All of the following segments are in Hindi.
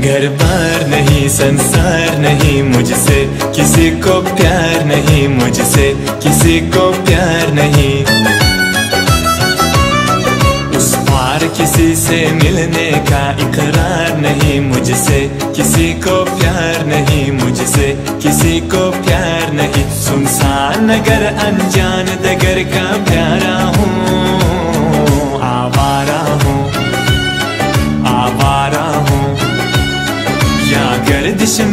घर बार नहीं, संसार नहीं, मुझसे किसी को प्यार नहीं, मुझसे किसी को प्यार नहीं। उस पार किसी से मिलने का इकरार नहीं, मुझसे किसी को प्यार नहीं, मुझसे किसी को प्यार नहीं। सुनसान नगर, अनजान नगर का प्यारा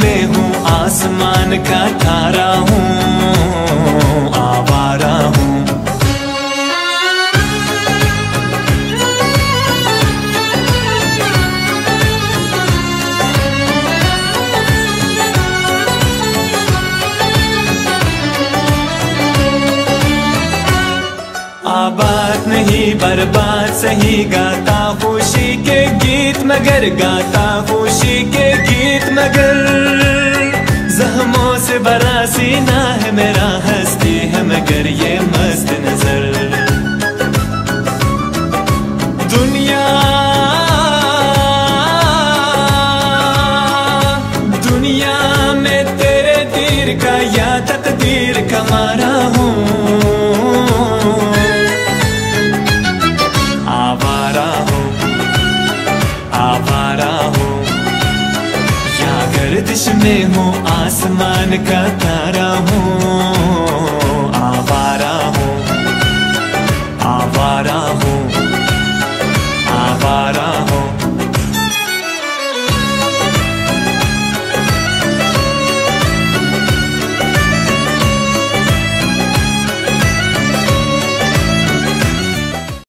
में हूँ, आसमान का तारा हूँ, आवारा हूँ। आबाद नहीं, बर्बाद, सही गाता खुशी के गीत मगर गाता खुशी के गीत मगर से बरा सीना है, मेरा हस्ती है, मगर ये मस्त नज़र। दुनिया दुनिया में तेरे तीर का या तकदीर का मारा हूँ। आवारा हूँ, आवारा हूँ में हूँ आसमान का तारा हूँ।